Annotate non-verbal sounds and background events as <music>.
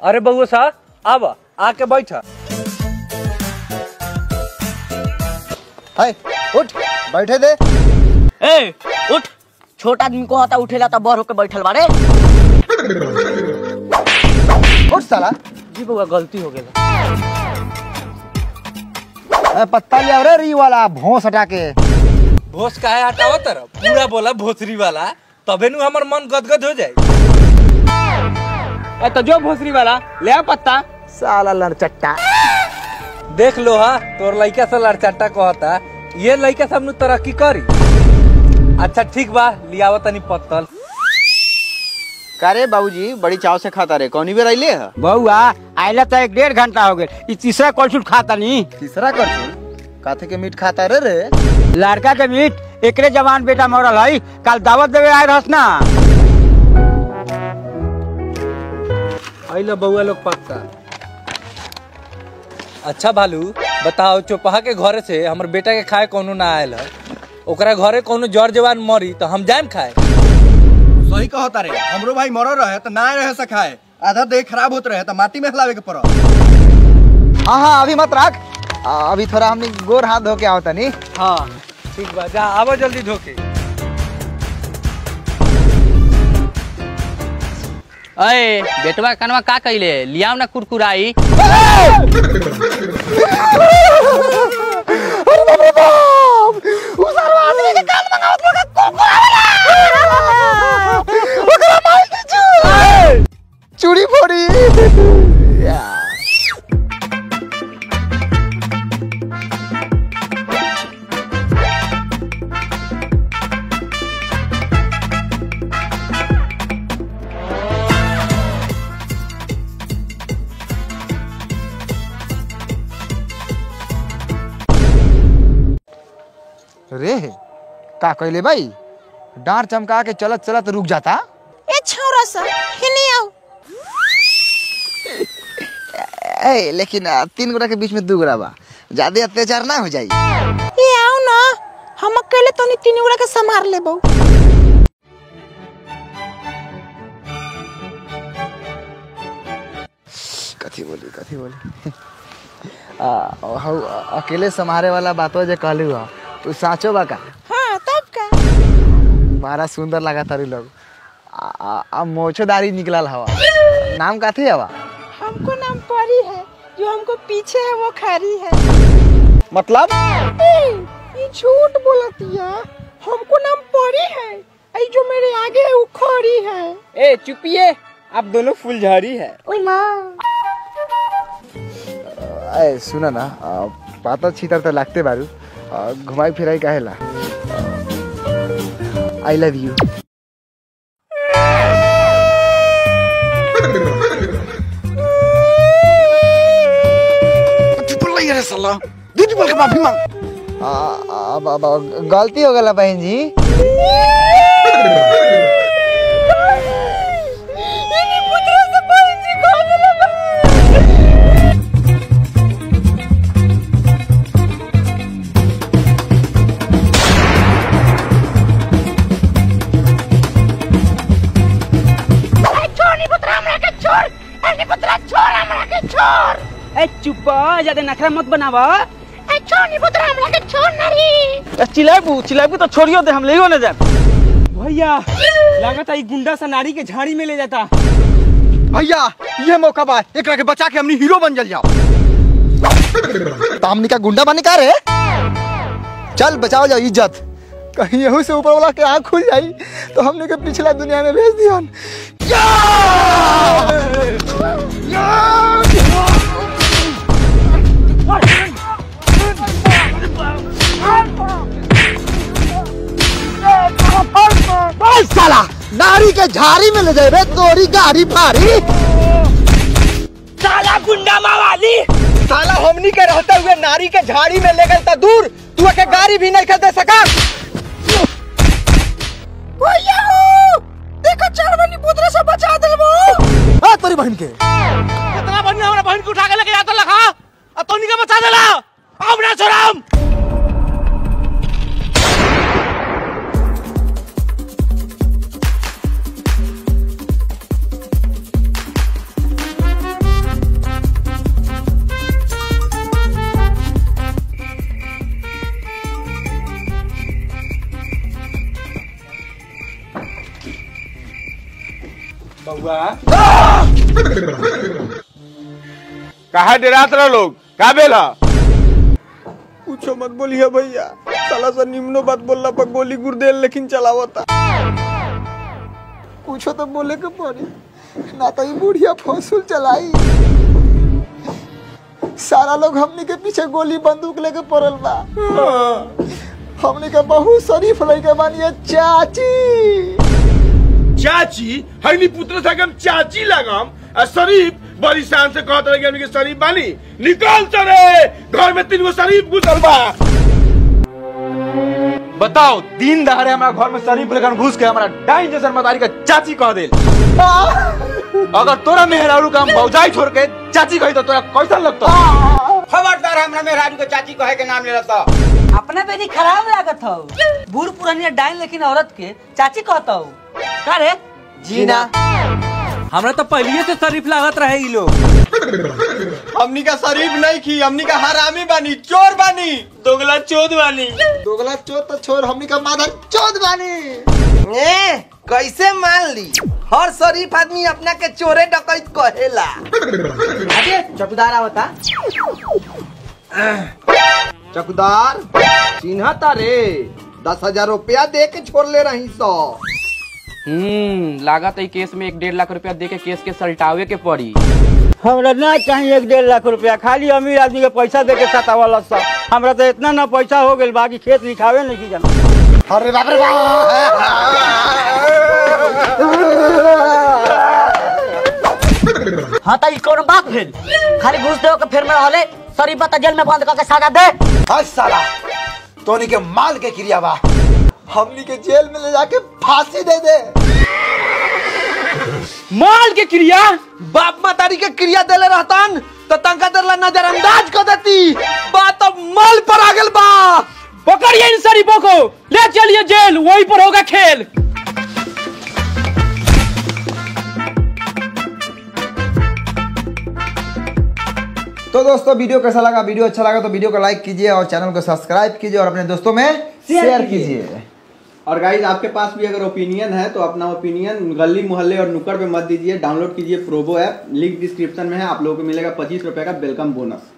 अरे बउआ सा आब आके बैठ। हाय उठ बैठे दे। ए उठ। छोटा आदमी को आता उठेला तो बड़ होके बैठल बारे उठ साला। जी बउआ गलती हो गेल। ए, पत्ता ले रे री वाला भोंस हटा के भोस काहे हटावा तर? पूरा बोला भोसरी वाला तबे नु हमर मन गदगद हो जाए। ए तो जो भोसरी वाला ले पत्ता। साला लड़चट्टा देख लो हा तोर लइका से लड़चट्टा कहता ये लइका सब तरक्की करी? अच्छा ठीक बा लियावा तनी पत्तल। कारे बाबूजी बड़ी चाव से खाता रे कौन बेर अइले ह? बउआ आइला तो एक डेढ़ घंटा हो गए ई तीसरा कलछुल खाता नहीं तीसरा कर काथे के मीट खाता रे रे? लड़का के मीट एकरे जवान बेटा मरल है कल दावत देवे आए रहस ना। आइला बउआ लोग पक्का अच्छा भालू बताओ चौपहा के घरे से हमर बेटा के खाए कोनो ना आयल है? ओकरा घरे कोनो जर जवान मरी तो हम जाएम खाए। सही कहता रे हमरो भाई मरो रहे तो ना रहे से खाए। आधा देह खराब होते रहे तो माटी में हलावे के पड़ो हाँ हाँ अभी मत रख। अभी थोड़ा हमने गोर हाथ धो के आओ तनी। हाँ ठीक बा जा आवा जल्दी धोके अरे बेटवा कनवा का कैले लिया ना कुरकुराई। <laughs> रे का कहले भाई? डांट चमका के चलत चलत रुक जाता। ए छौरा सा हिनी आओ ए लेकिन तीन गोरा के बीच में दू गोरा बा। ज़्यादा अत्याचार ना हो जाई। ए आओ ना हम अकेले तो नहीं तीन गोरा के संभार लेबो। कथी बोली कथी बोली? <laughs> आ, हौ अकेले संभारे वाला बातो जे कहलू हा। तू साचो बा का हाँ तब का। बड़ा सुंदर लगा तारी लोग। आ, आ, आ मोछोदारी निकलल हवा। नाम काथी हवा? हमको नाम परी है। जो हमको पीछे है वो खारी है। मतलब? ये झूठ बोलतिया हमको नाम परी है। आई जो मेरे आगे है वो खड़ी है। ए चुपिए। आप दोनों फुलझड़ी है। ओए माँ। ए सुन ना। पाता छीतर तो लगते बारू। घुमाई फिराई काहेला आई लव यू के माफ़ी मांग। गलती हो गया बहन जी। ए चुप ज़्यादा नखरा मत बनावा। ए छोनी पुत्र हमरा के छोड़ ना रे चिल्लाबू चिल्लाबू तो छोड़ियो दे हम ले ना जाए। भैया लगता है गुंडा सा नारी के झाड़ी में ले जाता। भैया ये मौका बा एकरा के बचा के हमनी हीरो बन जल जाओ। तो हमने का गुंडा बने का रे। चल बचाओ जाओ इज़्ज़त। कहीं यहू से ऊपर वाला के आँख खुल जाई तो हमने के पिछला दुनिया में भेज दिया बस नारी के झाड़ी में ले जाए तोरी गाड़ी भारी। साला गुंडा मावाली। साला हमनी के रहते हुए नारी के झाड़ी में ले गए तो दूर तू के गाड़ी भी नहीं कर सका। हो देखो चढ़वनी पुत्र से बचा देबो आ तोरी बहन के। कितना बढ़िया हमारा बहन को उठा के लेके जाता लखा। अब तो निका बचा देला। अब ना छोड़म कहा डरात रहो लोग? का बेला पूछो मत बोलिए भैया। साला सा निम्नो बात बोलना पर गोली गुर्देल लेकिन चलावता। कुछो तो बोले के पड़ी। ना तो ये बुढ़िया फौसूल चलाई। सारा लोग हमनी के पीछे गोली बंदूक लेके पड़ल बा। हमनी के बहुत शरीफ लड़के बानिए चाची। चाची हनी पुत्र से हम चाची लगम आ शरीफ बड़ी शान से कहत रहे कि शरीफ बानी। निकल चले घर में तीन गो शरीफ घुसल बा। बताओ दिन दहाड़े हमारा घर में शरीफ लेकर घुस के हमारा डाइन जैसन मतारी का चाची कह दे <laughs> अगर तोरा मेहरारू का हम भौजाई छोड़ के चाची कही तो तोरा कैसा लगता? <laughs> खबरदार हमरा मेहरारू के चाची कहे के नाम ले तो अपना बेटी खराब लागत हो। <laughs> बूढ़ पुरानिया डाइन लेकिन औरत के चाची कहता हो। का रे? जीना। हमरा तो पहले से शरीफ लागत रहे ई लोग। हमनी का शरीफ नहीं की हमनी का हरामी बानी चोर बानी। दोगला चोद वाली दोगला चोर तो छोर हमनी का माधा चोद बानी। ए कैसे मान ली हर शरीफ आदमी अपना के चोरे डकैत कहेला। अरे चौकीदार आवता चकदार चिन्ह तारे दस हज़ार रुपया दे के छोड़ ले रही सौ हम्म लागत है केस में एक डेढ़ लाख रुपया दे के केस के सलटावे के पड़ी। हमरा ना चाहिए एक डेढ़ लाख रुपया खाली अमीर आदमी के पैसा दे के सतावल सब हमरा तो इतना ना पैसा हो गइल बाकी खेत लिखावे नहीं जाना। अरे बाप रे हाँ तो ई कौन बात भेल? खाली घूस दे के फिर में रहले शरीफ बता जेल में बंद करके सजा दे। हाय साला। तोनी के माल के क्रिया बा। हमनी के जेल में ले जाके फांसी दे दे। माल के क्रिया? बाप मातारी के क्रिया देले रहतन तो तंका दरला नजरअंदाज कर देती। बात अब माल पर आ गेल बा। पकड़िए इन शरीफों को ले चलिए जेल वहीं पर होगा खेल। तो दोस्तों वीडियो कैसा लगा? वीडियो अच्छा लगा तो वीडियो को लाइक कीजिए और चैनल को सब्सक्राइब कीजिए और अपने दोस्तों में शेयर कीजिए। और गाइज़ आपके पास भी अगर ओपिनियन है तो अपना ओपिनियन गली मोहल्ले और नुक्कड़ पे मत दीजिए। डाउनलोड कीजिए प्रोबो ऐप लिंक डिस्क्रिप्शन में है। आप लोगों को मिलेगा पच्चीस रुपए का वेलकम बोनस